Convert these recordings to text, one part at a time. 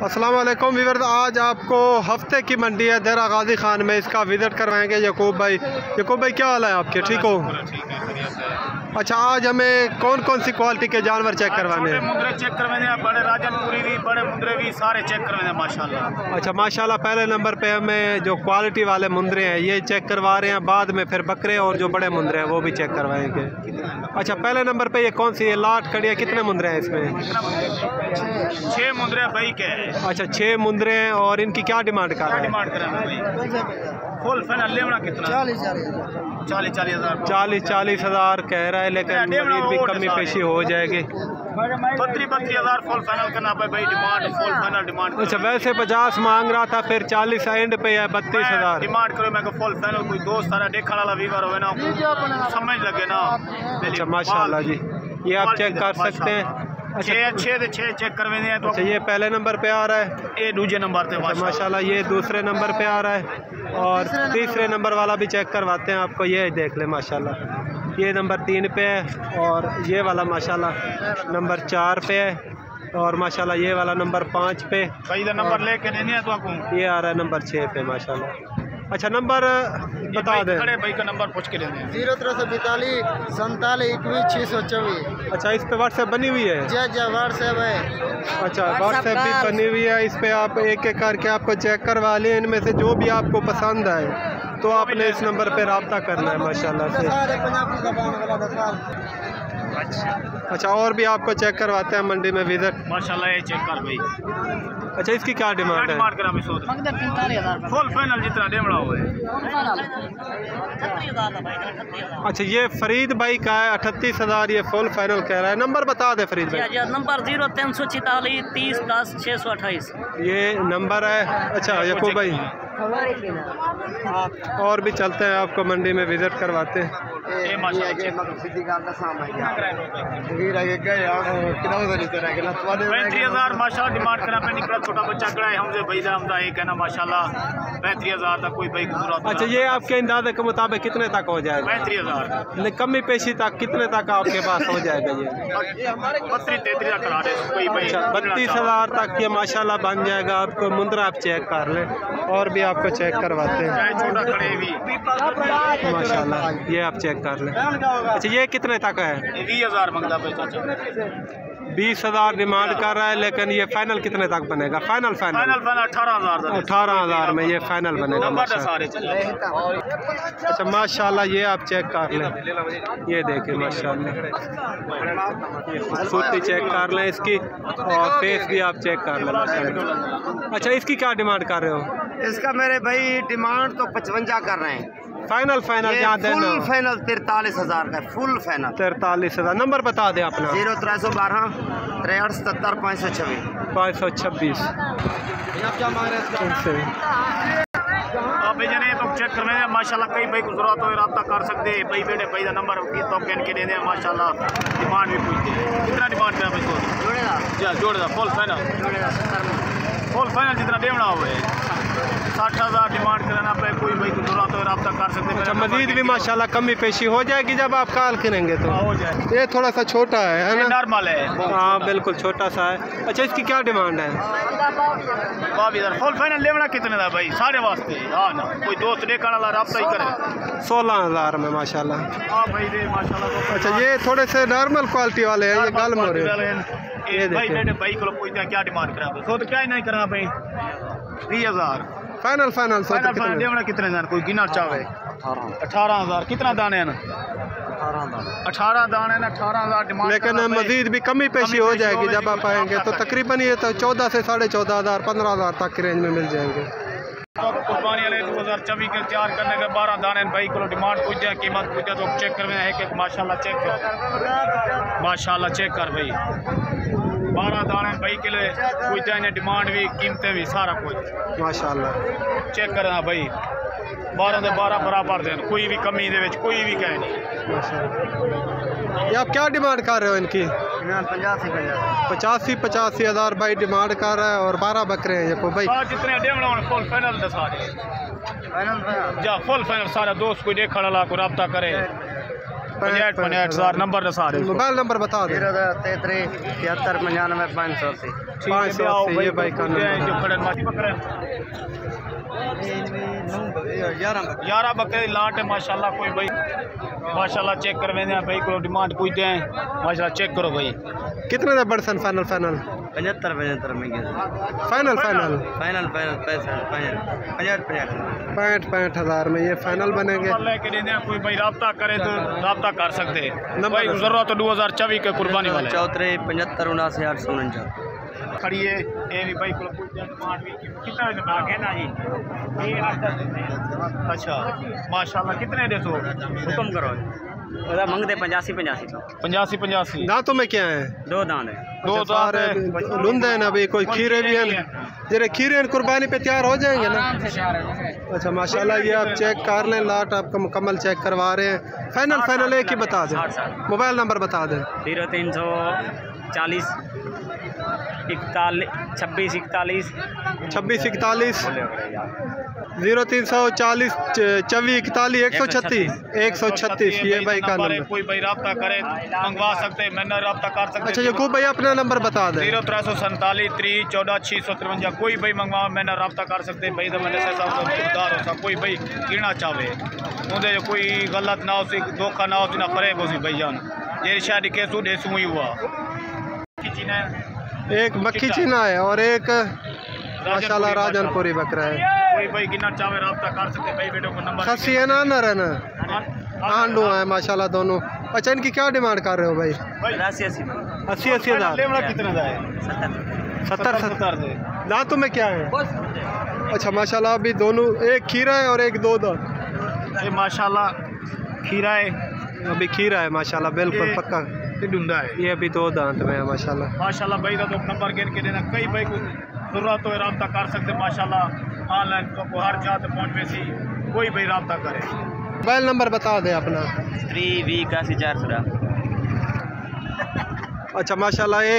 السلام علیکم ویورز، آج آپ کو ہفتے کی منڈی ہے دیرہ غازی خان میں اس کا وزٹ کروائیں گے یعقوب بھائی۔ یعقوب بھائی، کیا حال ہے آپ کے؟ ٹھیک ہو؟ اچھا آج ہمیں کون کون سی کوالٹی کے جانور چیک کروانے ہیں؟ مندرے چیک کروانے ہیں بڑے راجن پوری بھی بڑے مندرے بھی سارے چیک کروانے ہیں ماشاءاللہ۔ اچھا ماشاءاللہ پہلے نمبر پہ ہمیں جو کوالٹی والے مندرے ہیں یہ چیک کروا رہے ہیں بعد میں پھر بکرے اور جو بڑے مندرے ہیں وہ بھی چیک کروائیں گے۔ اچھا پہلے نمبر پہ یہ کون سی ہے لاٹ کھڑی ہے کتنے مندرے ہیں اس میں؟ چھ مندرے بھائی کے ہیں۔ اچھا چھ مندرے ہیں اور ان کی کیا ڈیمانڈ کر رہے ہیں؟ ڈیمانڈ بھائی؟ فل فائنل لیونا کتنا؟ چالیس چالیس چالیس ہزار کہہ رہا ہے لیکن مزید بھی کمی پیشی ہو جائے گی۔ بتری بتری ہزار فل فائنل کرنا پہ بھائی ڈیمانڈ فل فائنل ڈیمانڈ اچھا ویسے پچاس مانگ رہا تھا پھر چالیس اینڈ پہ ہے بتیس ہزار۔ ڈیمانڈ کرو میں کہ فل فائنل کوئی دوست سارا دیکھنے والا ویور ہوئے نا سمجھ لگے نا۔ اچھا ماشاء اللہ جی۔ یہ آپ چیک کر سکتے ہیں۔ چھ چھ دے چھ چیک کروانے ہیں تو اچھا یہ پہلے نمبر پہ آ رہا ہے؟ یہ دوسرے نمبر تے اچھا ماشاء اللہ یہ دوسرے نمبر پہ آ رہا ہے۔ اور تیسرے نمبر والا بھی چیک کرواتے ہیں آپ کو یہ دیکھ لیں ماشاء اللہ یہ نمبر تین پہ ہے اور یہ والا ماشاء اللہ نمبر چار پہ ہے۔ اور ماشاء اللہ یہ والا نمبر پانچ پہ۔ نمبر لے کے تو یہ آ رہا ہے نمبر چھ پہ ماشاء اللہ اچھا نمبر بتا دیں۔ کھڑے بھائی کا نمبر پوچھ کے زیرو تر سو بیتالیس سنتالیس اکیس چھ سو چوبیس۔ اچھا اس پہ واٹس ایپ بنی ہوئی ہے؟ جی جی واٹس ایپ ہے۔ اچھا واٹس ایپ بھی بنی ہوئی ہے۔ اس پہ آپ ایک ایک کر کے آپ کو چیک کروا لیں۔ ان میں سے جو بھی آپ کو پسند آئے تو آپ نے اس نمبر پہ رابطہ کرنا ہے ماشاء اللہ سے دسال اچھا اور بھی آپ کو چیک کرواتے ہیں منڈی میں وزٹ ماشاءاللہ یہ چیک کر بھائی اچھا اس کی کیا ڈیمانڈ ہے؟ ڈیمانڈ کرا میں سو فل فائنل جتنا دیوڑا ہوئے اچھا یہ فرید بھائی کا ہے اٹھتیس ہزار یہ فل فائنل کہہ رہا ہے۔ نمبر بتا دے فرید بھائی۔ نمبر زیرو تین سو چیتالیس تیس دس چھ سو اٹھائیس۔ یہ نمبر ہے۔ اچھا یقوب بھائی۔ اور بھی چلتے ہیں آپ کو منڈی میں وزٹ کرواتے ہیں۔ کوئی بھائی اچھا یہ آپ کے اندازے کے مطابق کتنے تک ہو جائے گا کمی پیشی تک کتنے تک آپ کے پاس ہو جائے گا یہ بتری تینتری تک کرا دے کوئی بھائی بتیس ہزار تک یہ ماشاءاللہ بن جائے گا آپ کو مندرا آپ چیک کر لیں اور بھی آپ کو چیک کرواتے ہیں ماشاءاللہ یہ آپ چیک کر لیں۔ اچھا یہ کتنے تک ہے؟ بھی ہزار بیس ہزار ڈیمانڈ کر رہا ہے لیکن یہ فائنل کتنے تک بنے گا؟ Final final. اٹھارہ ہزار دا اٹھارہ ہزار میں یہ فائنل بنے گا نمبر ماشاء اچھا ماشاءاللہ یہ آپ چیک کر لیں۔ یہ دیکھیں ماشاءاللہ۔ یہ خوبصورتی چیک کر لیں اس کی اور فیس بھی آپ چیک کر لیں ماشاءاللہ۔ اچھا اس کی کیا ڈیمانڈ کر رہے ہو؟ اس کا میرے بھائی ڈیمانڈ تو پچونجا کر رہے ہیں۔ فائنل فائنل یہاں دینا فل فائنل ترتالیس ہزار کا فل فائنل ترتالیس ہزار۔ نمبر بتا دیں اپنا۔ زیرو تر سو بارہ تریہٹھ ستر پانچ سو چھبیس۔ پانچ سو چھبیس۔ آپ جنے تو چیک کرنے ہیں۔ ماشاءاللہ کئی بھائی کو ضرورت ہو رابطہ کر سکتے ہیں۔ بھائی بیٹے بھائی دا نمبر کی تو کہن کے دے دیں ماشاءاللہ ڈیمانڈ بھی پوچھتے ہیں۔ کتنا ڈیمانڈ کرا بھائی جوڑے گا جا جوڑ دا فل فائنل جوڑے ستر فل فائنل جتنا دیونا ہوئے۔ ساٹھ ہزار ڈیمانڈ کرنا پہ کوئی بھائی کو ضرورت ہو رابطہ کر سکتے ہیں۔ اچھا مزید بھی ماشاءاللہ کمی پیشی ہو جائے گی جب آپ کال کریں گے تو۔ ہو جائے۔ یہ تھوڑا سا چھوٹا ہے یہ نا؟ نارمل ہے ہاں بالکل چھوٹا سا ہے۔ اچھا اس کی کیا ڈیمانڈ ہے؟ بابی ہزار فل فائنل لیونا کتنے دا بھائی؟ سارے واسطے۔ ہاں نا کوئی دوست دیکھنے والا رابطہ ہی کرے۔ سولہ ہزار میں ماشاءاللہ۔ ہاں بھائی دے ماشاءاللہ اچھا یہ تھوڑے سے نارمل کوالٹی والے ہیں یہ گل ہو رہے ہیں۔ بھائی بھائی کو پوچھتے ہیں کیا ڈیمانڈ کرا تو کیا ہی نہیں کرنا بھائی؟ بیس ہزار۔ فائنل فائنل فائنل فائنل دیونا کتنے دان کوئی گنا چاہے اٹھارہ ہزار کتنا دانے ہیں اٹھارہ دانے ہیں اٹھارہ ہزار ڈیمانڈ لیکن مزید بھی کمی پیشی ہو جائے گی جب آپ آئیں گے تو تقریباً یہ تو چودہ سے ساڑھے چودہ ہزار پندرہ ہزار تک کی رینج میں مل جائیں گے قربانی والے دو ہزار چوبیس کے تیار کرنے کے بارہ دانے ہیں بھائی کو ڈیمانڈ پوچھ جائے قیمت پوچھ جائے تو چیک کر ایک ایک ماشاء اللہ چیک کر ماشاء اللہ چیک کر بھائی بارہ دانے بھائی کے لیے پوچھ جائیں ڈیمانڈ بھی قیمتیں بھی سارا کچھ۔ ماشاءاللہ۔ چیک کرنا بھائی۔ بارہ دے بارہ برابر دین کوئی بھی کمی دے وچ کوئی بھی نہیں ماشاءاللہ۔ یہ آپ کیا ڈیمانڈ کر رہے ہو ان کی؟ پچاسی پچاسی ہزار بھائی ڈیمانڈ کر رہا ہے اور بارہ بکرے ہیں یہ کو بھائی۔ جتنے ڈیمنا ہوں فل فائنل دے سارے۔ جا فل فائنل سارا دوست کوئی دیکھنے والا کو رابطہ کرے۔ نمبر موبائل نمبر بتا دیں۔ زیرو تیتری تہتر پنچانوے پانچ سو اسی۔ پانچ سو اسی یہ بھائی کا نمبر یارہ بکرے لاٹ ہے ماشاءاللہ کوئی بھائی ماشاءاللہ چیک کر ویندے ہیں بھائی کو ڈیمانڈ پوچھتے ہیں ماشاءاللہ چیک کرو بھائی۔ کتنے دا برسن فائنل فائنل پچہتر پچہتر میں فائنل فائنل فائنل فائنل پینسٹھ پینسٹھ پینسٹھ ہزار میں یہ فائنل بنیں گے۔ لے کے دینے کوئی بھائی رابطہ کرے تو رابطہ کر سکتے۔ ہیں بھائی ضرورت دو ہزار چوبیس کے قربانی والے۔ چوترے پچہتر اناسی آٹھ سو انچاس کھڑیے اے بھی بھائی کول پوچھدے ڈیمانڈ بھی کتنا ڈیمانڈ ہے نا جی یہ آٹھ دس دیتے اچھا ماشاءاللہ کتنے دیتے ہو حکم کرو منگتے پنجاسی پنجاسی پنجاسی پنجاسی میں کیا ہیں دو دانت ہیں دو دانت لند ہیں نا بھائی کوئی کھیرے بھی ہیں جرے کھیرے ہیں قربانی پہ تیار ہو جائیں گے نا اچھا ماشاءاللہ یہ آپ چیک کر لیں لاٹ آپ کا مکمل چیک کروا رہے ہیں فائنل فائنل ایک ہی بتا دیں موبائل نمبر بتا دیں زیرو تین سو چالیس چھبیس اکتالیس. چھبیس اکتالیس. زیرو تین سو چالیس چوی اکتالیس ایک سو چھتیس. ایک سو چھتیس یہ بھائی کا نمبر. کوئی بھائی رابطہ کرے منگوا سکتے میں نے رابطہ کر سکتے اچھا یقوب بھائی اپنا نمبر بتا دے زیرو ترہ سو سنتالیس تری چودہ چھ سو ترونجا کوئی بھائی منگوا میں نے رابطہ کر سکتے بھائی تو میں نے سیسا ہو سا کوئی بھائی گرنا چاہے۔ مجھے کوئی غلط نہ ہو سی دھوکہ نہ ہو سی نہ فریب ہو سی بھائی جان۔ یہ شاید کیسو ڈیسو ہی ہوا۔ ایک مکھی چینا ہے اور ایک ماشاءاللہ راجن پوری بکرا ہے۔ کوئی خسی ہے نا نر ہے نا۔ ہاں۔ آنڈو ہے ماشاءاللہ دونوں۔ اچھا ان کی کیا ڈیمانڈ کر رہے ہو بھائی؟ اسی۔ اسی ہزار۔ اچھا، کتنا دا ہے؟ ستر ستر دانت میں کیا ہے؟ اچھا ماشاءاللہ ابھی دونوں ایک کھیرا ہے اور ایک دو دانت ماشاءاللہ کھیرا ہے۔ ابھی کھیرا ہے ماشاءاللہ بالکل پکا۔ یہ ابھی دو دانت میں ہے ماشاءاللہ۔ ماشاءاللہ بھائی تو نمبر گین کے دینا کئی بھائی کو ضرورت ہو رابطہ کر سکتے ماشاءاللہ آن لائن ہر جات پہنچ ویسی کوئی بھائی رابطہ کرے۔ موبائل نمبر بتا دیں اپنا۔ تھری وی اکاسی چار سولہ اچھا ماشاءاللہ یہ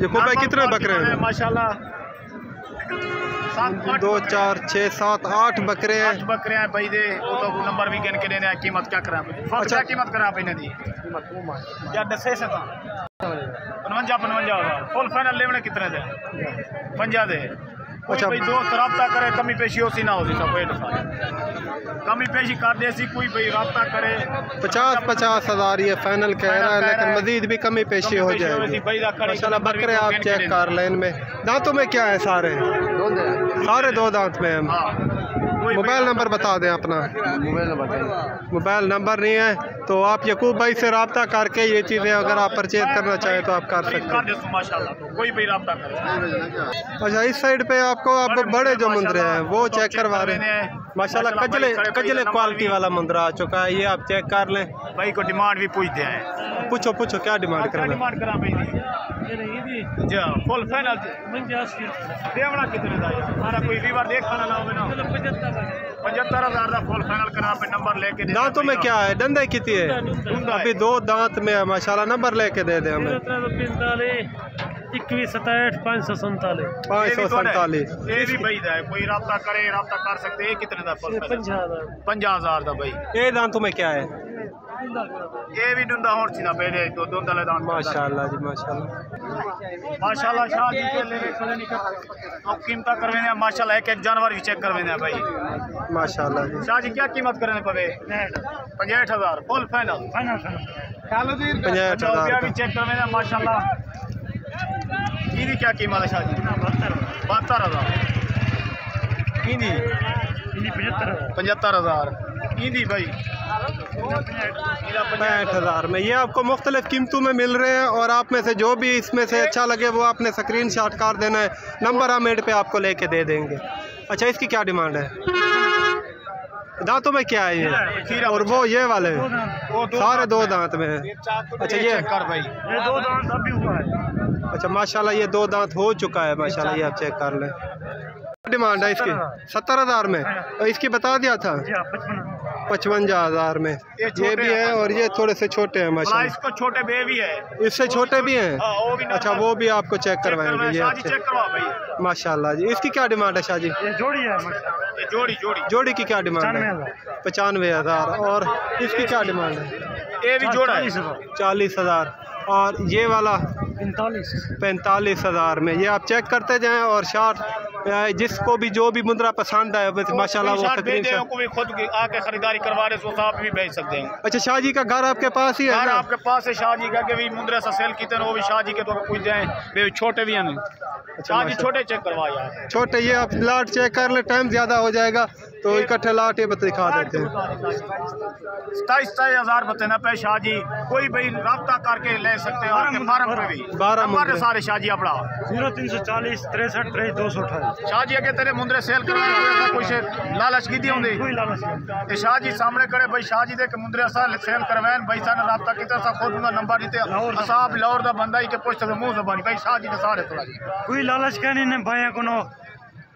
یہ کتنے بکرے ہیں؟ ماشاءاللہ دو چار چھ سات آٹھ بکرے ہیں۔ آٹھ بکرے ہیں بھائی دے۔ وہ تو نمبر بھی گن کے لینے ہیں۔ قیمت کیا فرق کیا اچھا۔ قیمت بھائی نے دی۔ یا دسے سے تھا پنونجا پنونجا ہوگا لیونے کتنے دے؟ پنجا دے۔ اچھا۔ بھائی دوست رابطہ کرے کمی پیشی ہو سی نہ ہو سی سب کمی پیشی کر دے سی کوئی بھائی رابطہ کرے۔ پچاس پچاس ہزار یہ فائنل کہہ رہا ہے لیکن مزید بھی کمی پیشی ہو جائے گی۔ بکرے آپ چیک کر لیں ان میں۔ دانتوں میں کیا ہے سارے؟ سارے دو دانت میں ہیں۔ موبائل نمبر بتا دیں اپنا۔ موبائل نمبر موبائل نمبر نہیں ہے تو آپ یقوب بھائی سے رابطہ کر کے یہ چیزیں اگر آپ پرچیز کرنا چاہیں تو آپ کر سکتے ہیں۔ اچھا اس سائڈ پہ آپ کو آپ بڑے جو مندرے ہیں وہ چیک کروا رہے ہیں ماشاءاللہ کجلے کجلے کوالٹی والا مندرا آ چکا ہے یہ آپ چیک کر لیں۔ بھائی کو ڈیمانڈ بھی پوچھتے ہیں۔ پوچھو پوچھو کیا ڈیمانڈ کرا دانتوں میں کیا ہے؟ ڈندے کتنی ہے؟ ابھی دو دانت میں ماشاءاللہ نمبر لے کے دے دیں ہمیں۔ اکیس ستائٹھ پانچ سو سنتالیس۔ پانچ سو سنتالیس۔ یہ بھی بھائی دا ہے کوئی رابطہ کرے رابطہ کر سکتے ہیں کتنے دا پرسنل پنجہ ہزار۔ دا بھائی۔ یہ دان تمہیں کیا ہے؟ یہ بھی دندہ ہور چھنا پہلے تو دندہ لے دان۔ ماشاءاللہ جی ماشاءاللہ۔ ماشاءاللہ شاہ جی کے لے کھڑے نہیں کر اب قیمتہ کروے ہیں ماشاءاللہ ایک ایک جانور بھی چیک کروے ہیں بھائی۔ ماشاءاللہ جی۔ شاہ جی کیا قیمت کرنے پوے؟ 50000 فل فائنل۔ Final final. 50000 بھی چیک کروے ہیں ماشاءاللہ یہ کیا قیمت ہے شاہ جی بہتر ہزار پچہتر ہزار ایندھی ہزار میں یہ آپ کو مختلف قیمتوں میں مل رہے ہیں اور آپ میں سے جو بھی اس میں سے اچھا لگے وہ آپ نے سکرین شاٹ کار دینا ہے نمبر ہم ایڈ پہ آپ کو لے کے دے دیں گے اچھا اس کی کیا ڈیمانڈ ہے دانتوں میں کیا ہے یہ اور وہ یہ والے سارے دو دانت میں ہیں اچھا یہ دو دانت ہے اچھا ماشاءاللہ یہ دو دانت ہو چکا ہے ماشاءاللہ یہ آپ چیک کر لیں۔ ڈیمانڈ ہے اس کی؟ ستر ہزار میں۔ اس کی بتا دیا تھا۔ پچونجا ہزار میں۔ یہ بھی ہے اور یہ تھوڑے سے چھوٹے ہیں ماشاء اس کو چھوٹے بے بھی اس سے چھوٹے بھی ہیں؟ اچھا وہ بھی آپ کو چیک کروائیں گے اچھا۔ ماشاء اللہ جی اس کی کیا ڈیمانڈ ہے شاہ جی جوڑی کی کیا ڈیمانڈ ہے؟ پچانوے ہزار۔ اور اس کی کیا ڈیمانڈ ہے۔ چالیس ہزار۔ اور یہ والا پینتالیس۔ پینتالیس ہزار میں۔ یہ آپ چیک کرتے جائیں اور شارٹ جس کو بھی جو بھی مندرا پسند ہے ماشاءاللہ وہ ماشاء اللہ کو بھی خود آ کے خریداری کروا رہے سو آپ بھی بھیج سکتے ہیں۔ اچھا شاہ جی کا گھر آپ کے پاس ہی ہے گھر آپ کے پاس ہے شاہ جی کا کہ بھی مندرا سے سیل کیتے ہیں وہ بھی شاہ جی کے تو پوچھ جائیں بے بھی چھوٹے بھی ہیں اچھا، شاہ جی چھوٹے چیک کروایا چھوٹے یہ آپ لاٹ چیک کر لیں ٹائم زیادہ ہو جائے گا۔ تو اکٹھے لاٹے بتے کھا دیتے ہیں۔ ستائیس ستائیس ہزار بتے نا پہ شاہ جی کوئی بھئی رابطہ کر کے لے سکتے ہیں بارہ پہ بھی۔ بارہ مندر۔ سارے شاہ جی اپڑا زیرہ تین سو چالیس ترے سٹھ ترے دو سو اٹھائے شاہ جی اگے تیرے مندرے سیل کر رہے ہیں کوئی لالچ کی دی ہوں دی کوئی لالش کی شاہ جی سامنے کرے بھئی شاہ جی دے کہ مندرے سا سیل کر رہے ہیں بھئی سانے رابطہ کی طرح خود انہوں نمبر دیتے۔ اصاب لاور دا بندہ ہی کے پوچھتے ہیں مو زبانی بھئی شاہ جی دے سارے تھوڑا جی۔ کوئی لالش کہنے نے بھائیاں کو نو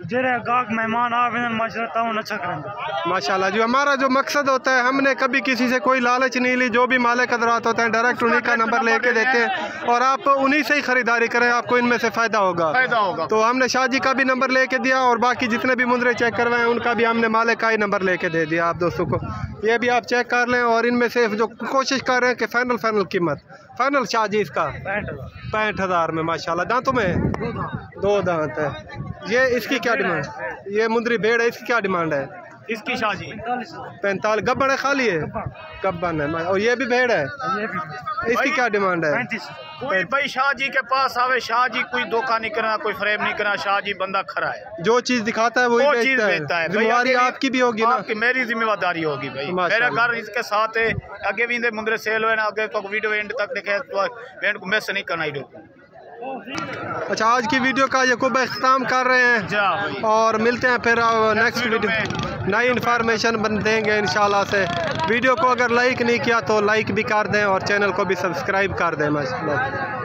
جرے گاگ مہمان آوے ماشاء اللہ تعاون اچھا کریں جو جی، ہمارا جو مقصد ہوتا ہے ہم نے کبھی کسی سے کوئی لالچ نہیں لی جو بھی مالک قدرات ہوتے ہیں ڈریکٹ انہی کا نمبر لے کے دیتے ہیں اور آپ انہی سے ہی خریداری کریں آپ کو ان میں سے فائدہ ہوگا۔ تو ہم نے شاہ جی کا بھی نمبر لے کے دیا اور باقی جتنے بھی مندرے چیک کروائے ہیں ان کا بھی ہم نے مالک کا ہی نمبر لے کے دے دیا آپ دوستوں کو۔ یہ بھی آپ چیک کر لیں اور ان میں سے جو کوشش کر رہے ہیں کہ فائنل فائنل قیمت۔ فائنل شاہ جی اس کا۔ پینٹ ہزار۔ میں ماشاءاللہ دانتوں میں دو دانت ہے۔ یہ اس کی کیا ڈیمانڈ؟ ہے یہ مندری بیڑ ہے اس کی کیا ڈیمانڈ ہے؟ اس کی شاہ جی۔ پینتالیس۔ گبن ہے خالی ہے؟ گبن۔ ہے اور یہ بھی بھیڑ ہے؟ اس کی کیا ڈیمانڈ ہے؟ کوئی بھائی شاہ جی کے پاس آوے شاہ جی کوئی دھوکہ نہیں کرنا کوئی فریم نہیں کرنا شاہ جی بندہ کھڑا ہے۔ جو چیز دکھاتا ہے وہی چیز بیچتا ہے۔ ذمہ داری آپ کی بھی ہوگی نا۔ میری ذمہ داری ہوگی بھائی۔ میرا گھر اس کے ساتھ ہے۔ اگے بھی مندرے سیل ہوئے نا اگے تو ویڈیو اینڈ تک دیکھے تو کو مس نہیں کرنا۔ ہی اچھا آج کی ویڈیو کا یہ اختتام کر رہے ہیں اور ملتے ہیں پھر نیکسٹ ویڈیو نئی انفارمیشن بن دیں گے انشاءاللہ سے۔ ویڈیو کو اگر لائک نہیں کیا تو لائک بھی کر دیں اور چینل کو بھی سبسکرائب کر دیں۔ ماشاءاللہ۔